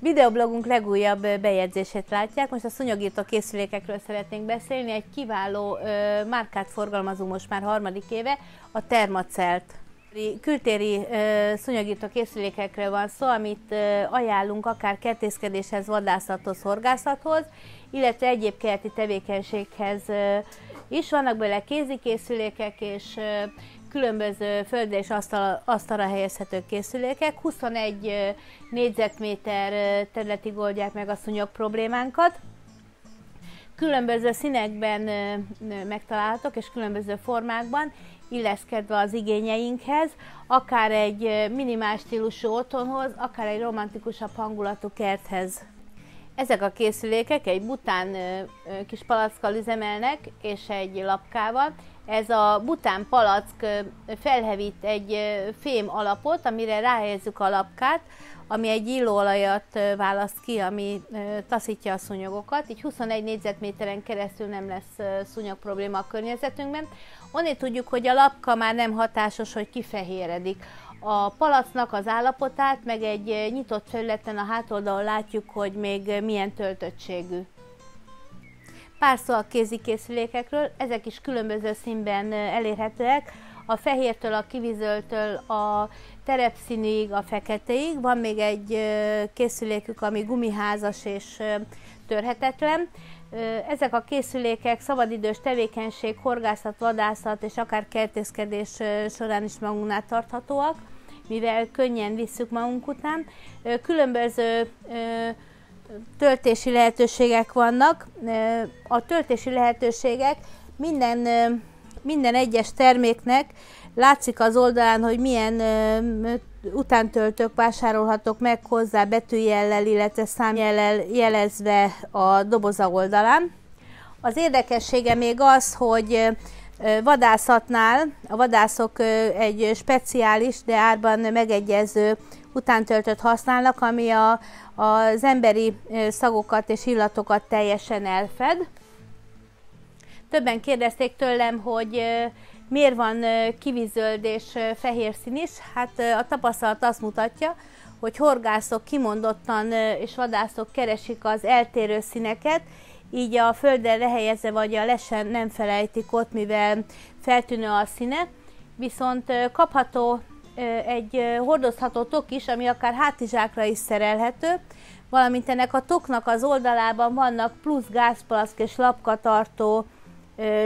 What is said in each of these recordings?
Videoblogunk legújabb bejegyzését látják. Most a szúnyogírtó készülékekről szeretnénk beszélni. Egy kiváló ö, márkát forgalmazunk most már harmadik éve, a Termacelt. Kültéri ö, szúnyogírtó készülékekről van szó, amit ö, ajánlunk akár kertészkedéshez, vadászathoz, horgászathoz, illetve egyéb kerti tevékenységhez ö, is. Vannak belőle kézikészülékek és különböző földre és asztal, asztalra helyezhető készülékek. 21 négyzetméter területig oldják meg a szúnyog problémánkat. Különböző színekben megtalálhatók és különböző formákban, illeszkedve az igényeinkhez, akár egy minimál stílusú otthonhoz, akár egy romantikusabb hangulatú kerthez. Ezek a készülékek egy bután kis palackkal üzemelnek, és egy lapkával. Ez a bután palack felhevít egy fém alapot, amire ráhelyezzük a lapkát, ami egy illóolajat választ ki, ami taszítja a szúnyogokat. Így 21 négyzetméteren keresztül nem lesz szúnyog probléma a környezetünkben. Onnét tudjuk, hogy a lapka már nem hatásos, hogy kifehéredik a palacnak az állapotát, meg egy nyitott felületen a hátoldalon látjuk, hogy még milyen töltöttségű. Pár szó a kézikészülékekről, ezek is különböző színben elérhetőek, a fehértől, a kivizöltől, a terepszínig, a feketéig. Van még egy készülékük, ami gumiházas és törhetetlen. Ezek a készülékek szabadidős tevékenység, horgászat, vadászat és akár kertészkedés során is magunknál tarthatóak, mivel könnyen visszük magunk után. Különböző töltési lehetőségek vannak. A töltési lehetőségek minden, minden egyes terméknek látszik az oldalán, hogy milyen utántöltők vásárolhatók meg hozzá betűjellel, illetve számjellel jelezve a doboza oldalán. Az érdekessége még az, hogy vadászatnál a vadászok egy speciális, de árban megegyező utántöltött használnak, ami a, az emberi szagokat és illatokat teljesen elfed. Többen kérdezték tőlem, hogy miért van kivizöld és fehér szín is. Hát a tapasztalat azt mutatja, hogy horgászok kimondottan és vadászok keresik az eltérő színeket, így a földre lehelyezve vagy a lesen nem felejtik ott, mivel feltűnő a színe, viszont kapható egy hordozható tok is, ami akár hátizsákra is szerelhető, valamint ennek a toknak az oldalában vannak plusz gázplaszk és lapkatartó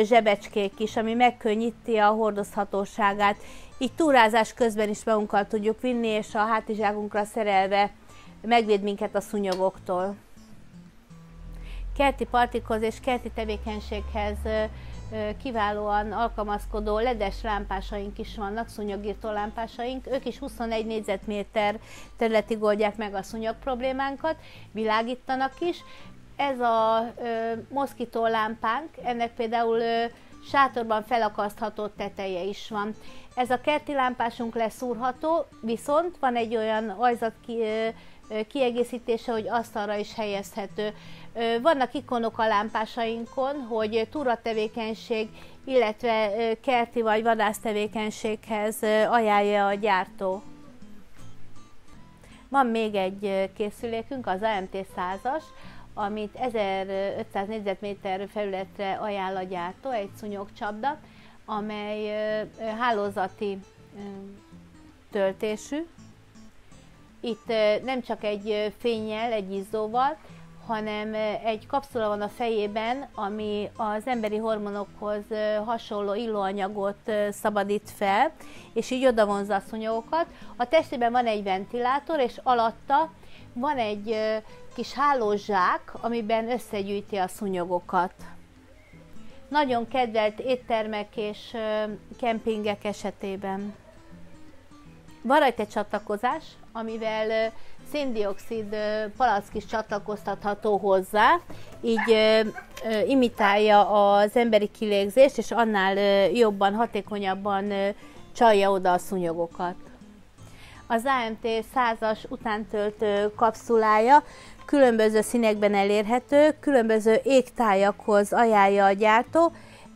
zsebecskék is, ami megkönnyíti a hordozhatóságát. Így túrázás közben is magunkkal tudjuk vinni, és a hátizsákunkra szerelve megvéd minket a szúnyogoktól. Kerti partikhoz és kerti tevékenységhez kiválóan alkalmazkodó ledes lámpásaink is vannak, szúnyogírtó lámpásaink. Ők is 21 négyzetméter területig oldják meg a szúnyog problémánkat, világítanak is. Ez a ö, moszkító lámpánk, ennek például ö, sátorban felakasztható teteje is van. Ez a kerti lámpásunk leszúrható, viszont van egy olyan ajzat ki, ö, kiegészítése, hogy asztalra is helyezhető. Vannak ikonok a lámpásainkon, hogy túratevékenység, illetve kerti vagy vadásztevékenységhez ajánlja a gyártó. Van még egy készülékünk, az AMT 100-as, amit 1500 négyzetméter felületre ajánl a gyártó, egy szúnyogcsapda, amely hálózati töltésű. Itt nem csak egy fényjel, egy izzóval, hanem egy kapszula van a fejében, ami az emberi hormonokhoz hasonló illóanyagot szabadít fel, és így odavonza a szúnyogokat. A testében van egy ventilátor, és alatta van egy kis hálózsák, amiben összegyűjti a szúnyogokat. Nagyon kedvelt éttermek és kempingek esetében. Van rajta egy csatlakozás, amivel széndiokszid palack is csatlakoztatható hozzá, így imitálja az emberi kilégzést, és annál jobban, hatékonyabban csalja oda a szúnyogokat. Az AMT 100-as utántöltő kapszulája különböző színekben elérhető, különböző égtájakhoz ajánlja a gyártó,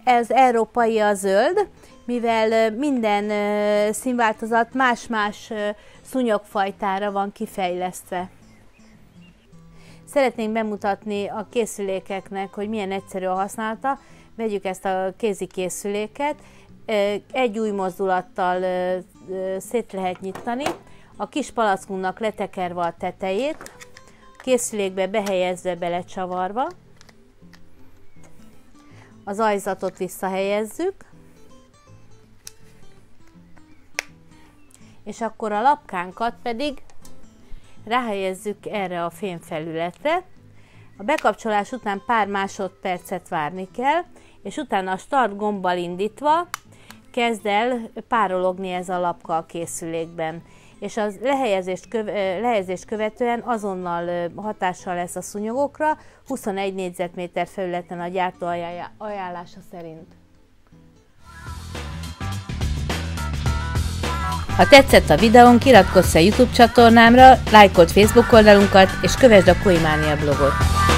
ez európai a zöld, mivel minden színváltozat más-más szúnyogfajtára van kifejlesztve. Szeretnénk bemutatni a készülékeknek, hogy milyen egyszerű a használata. Vegyük ezt a kézi készüléket, egy új mozdulattal szét lehet nyitani, a kis palackunknak letekerve a tetejét, készülékbe behelyezve, belecsavarva, az ajzatot visszahelyezzük, és akkor a lapkánkat pedig ráhelyezzük erre a fémfelületre. A bekapcsolás után pár másodpercet várni kell, és utána a start gombbal indítva kezd el párologni ez a lapka a készülékben és az lehelyezést, köv, lehelyezést követően azonnal hatással lesz a szúnyogokra, 21 négyzetméter felületen a gyártó ajánlása szerint. Ha tetszett a videónk, iratkozz a YouTube csatornámra, lájkold Facebook oldalunkat, és kövesd a Koimánia blogot.